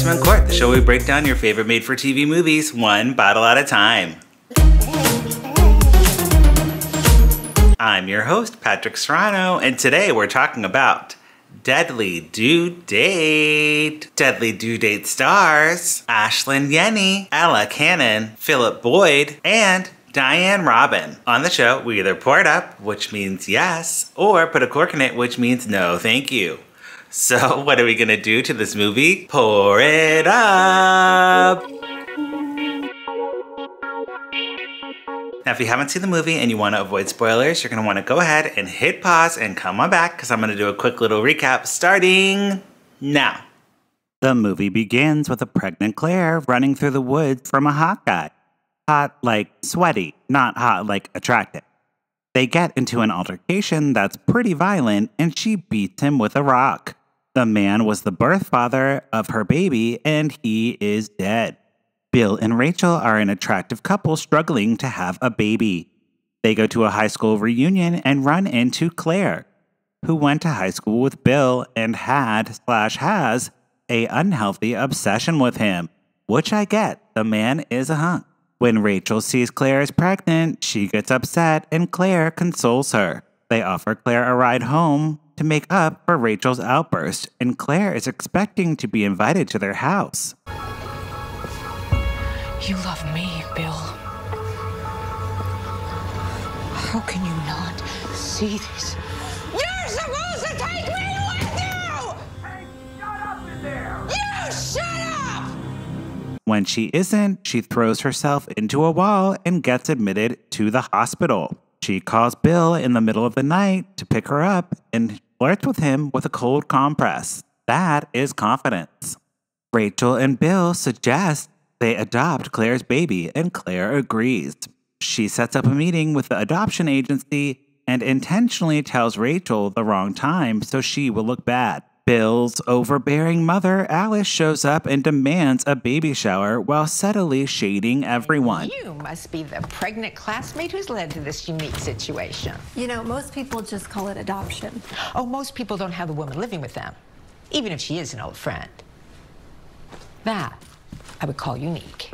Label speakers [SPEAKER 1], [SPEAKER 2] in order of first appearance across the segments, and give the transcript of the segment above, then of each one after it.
[SPEAKER 1] Lifetime Uncorked, the show we break down your favorite made for TV movies one bottle at a time. I'm your host, Patrick Serrano, and today we're talking about Deadly Due Date. Deadly Due Date stars Ashlyn Yennie, Ella Cannon, Philip Boyd, and Diane Robin. On the show, we either pour it up, which means yes, or put a cork in it, which means no, thank you. So, what are we gonna do to this movie? Pour it up! Now, if you haven't seen the movie and you want to avoid spoilers, you're going to want to go ahead and hit pause and come on back because I'm going to do a quick little recap starting now. The movie begins with a pregnant Claire running through the woods from a hot guy. Hot like sweaty, not hot like attractive. They get into an altercation that's pretty violent and she beats him with a rock. The man was the birth father of her baby and he is dead. Bill and Rachel are an attractive couple struggling to have a baby. They go to a high school reunion and run into Claire, who went to high school with Bill and had slash has a unhealthy obsession with him, which I get. The man is a hunk. When Rachel sees Claire is pregnant, she gets upset and Claire consoles her. They offer Claire a ride home to make up for Rachel's outburst, and Claire is expecting to be invited to their house.
[SPEAKER 2] You love me, Bill. How can you not see this?
[SPEAKER 3] You're supposed to take me with you!
[SPEAKER 4] Hey, shut up in there!
[SPEAKER 3] You shut up!
[SPEAKER 1] When she isn't, she throws herself into a wall and gets admitted to the hospital. She calls Bill in the middle of the night to pick her up and flirts with him with a cold compress. That is confidence. Rachel and Bill suggest they adopt Claire's baby, and Claire agrees. She sets up a meeting with the adoption agency and intentionally tells Rachel the wrong time so she will look bad. Bill's overbearing mother, Alice, shows up and demands a baby shower while subtly shading everyone.
[SPEAKER 2] You must be the pregnant classmate who's led to this unique situation.
[SPEAKER 5] You know, most people just call it adoption.
[SPEAKER 2] Oh, most people don't have the woman living with them, even if she is an old friend. That I would call unique.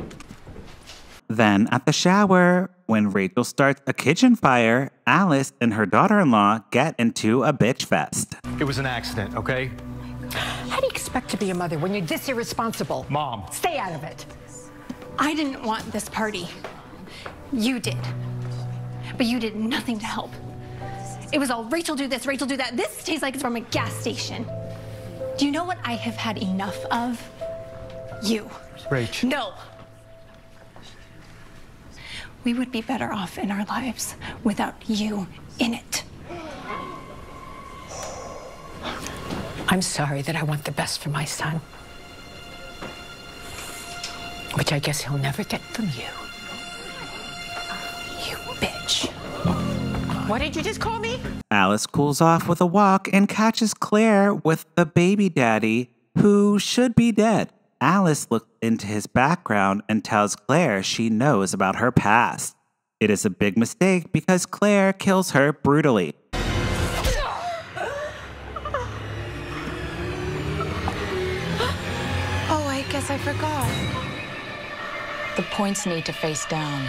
[SPEAKER 1] Then at the shower, when Rachel starts a kitchen fire, Alice and her daughter in law get into a bitch fest.
[SPEAKER 6] It was an accident, okay?
[SPEAKER 2] How do you expect to be a mother when you're this irresponsible?
[SPEAKER 6] Mom.
[SPEAKER 2] Stay out of it.
[SPEAKER 5] I didn't want this party. You did. But you did nothing to help. It was all Rachel do this, Rachel do that. This tastes like it's from a gas station. Do you know what I have had enough of? You.
[SPEAKER 6] Rach.
[SPEAKER 5] No. We would be better off in our lives without you in it.
[SPEAKER 2] I'm sorry that I want the best for my son. Which I guess he'll never get from you. You bitch. What did you just call me?
[SPEAKER 1] Alice cools off with a walk and catches Claire with the baby daddy, who should be dead. Alice looks into his background and tells Claire she knows about her past. It is a big mistake because Claire kills her brutally.
[SPEAKER 5] Oh, I guess I forgot.
[SPEAKER 7] The points need to face down.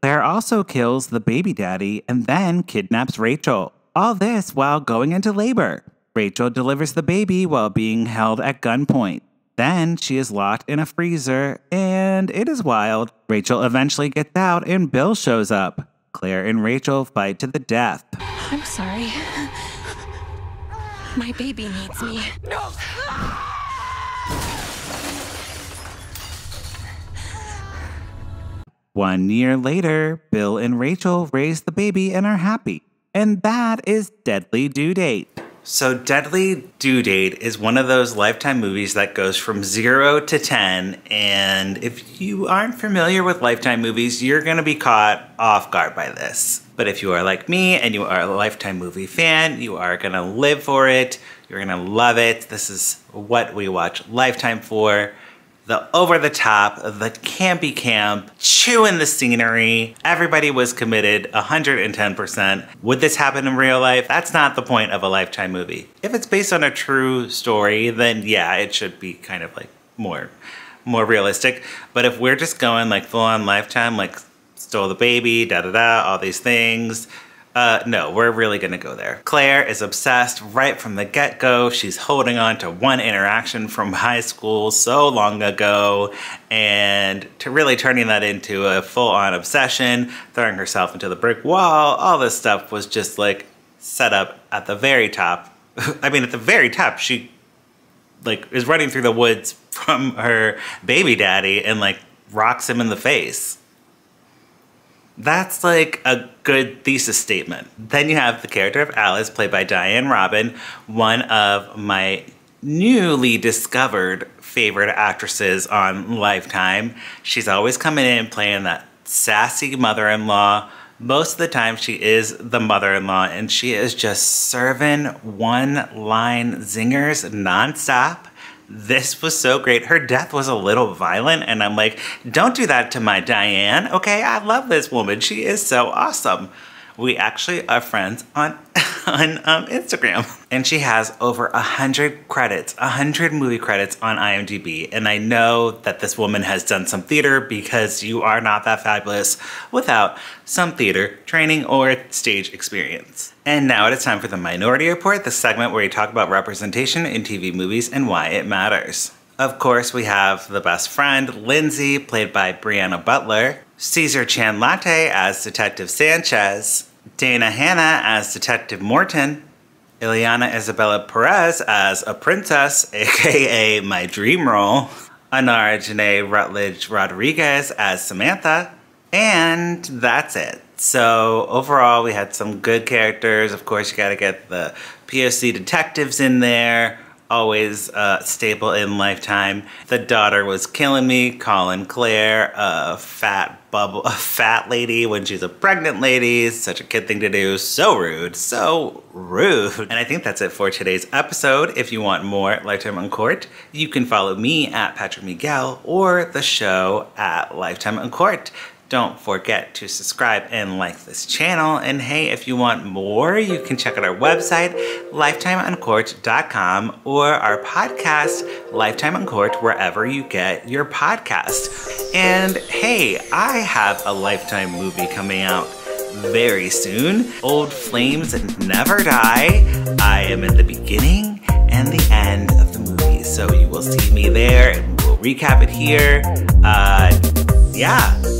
[SPEAKER 1] Claire also kills the baby daddy and then kidnaps Rachel. All this while going into labor. Rachel delivers the baby while being held at gunpoint. Then she is locked in a freezer, and it is wild. Rachel eventually gets out, and Bill shows up. Claire and Rachel fight to the death.
[SPEAKER 5] I'm sorry. My baby needs me. No!
[SPEAKER 1] One year later, Bill and Rachel raise the baby and are happy. And that is Deadly Due Date. So, Deadly Due Date is one of those lifetime movies that goes from zero to 10. And if you aren't familiar with lifetime movies, you're going to be caught off guard by this. But if you are like me and you are a lifetime movie fan, you are going to live for it. You're going to love it. This is what we watch Lifetime for. The over the top, the campy camp, chewing the scenery. Everybody was committed 110%. Would this happen in real life? That's not the point of a Lifetime movie. If it's based on a true story, then yeah, it should be kind of like more more realistic. But if we're just going like full on Lifetime, like stole the baby, da da da, all these things, uh, no, we're really gonna go there. Claire is obsessed right from the get-go. She's holding on to one interaction from high school so long ago and to really turning that into a full-on obsession, throwing herself into the brick wall, all this stuff was just like set up at the very top. I mean, at the very top, she like is running through the woods from her baby daddy and like rocks him in the face. That's like a good thesis statement. Then you have the character of Alice, played by Diane Robin, one of my newly discovered favorite actresses on Lifetime. She's always coming in and playing that sassy mother in law. Most of the time, she is the mother in law, and she is just serving one line zingers nonstop this was so great. Her death was a little violent, and I'm like, don't do that to my Diane, okay? I love this woman. She is so awesome. We actually are friends on on um, Instagram, and she has over a hundred credits, a hundred movie credits on IMDb. And I know that this woman has done some theater because you are not that fabulous without some theater training or stage experience. And now it is time for the Minority Report, the segment where we talk about representation in TV movies and why it matters. Of course, we have the best friend, Lindsay, played by Brianna Butler, Caesar Chan Latte as Detective Sanchez, Dana Hanna as Detective Morton, Ileana Isabella Perez as a princess, aka my dream role, Anara Janae Rutledge Rodriguez as Samantha, and that's it. So overall, we had some good characters. Of course, you gotta get the POC detectives in there always uh, staple in Lifetime. The daughter was killing me, calling Claire a fat bubble, a fat lady when she's a pregnant lady. Such a kid thing to do. So rude, so rude. And I think that's it for today's episode. If you want more Lifetime Uncorked, you can follow me at Patrick Miguel or the show at Lifetime Uncorked. Don't forget to subscribe and like this channel. And hey, if you want more, you can check out our website, lifetimeuncorked.com, or our podcast, Lifetime Uncorked, wherever you get your podcast. And hey, I have a Lifetime movie coming out very soon. Old Flames Never Die. I am in the beginning and the end of the movie. So you will see me there and we'll recap it here. Uh, yeah.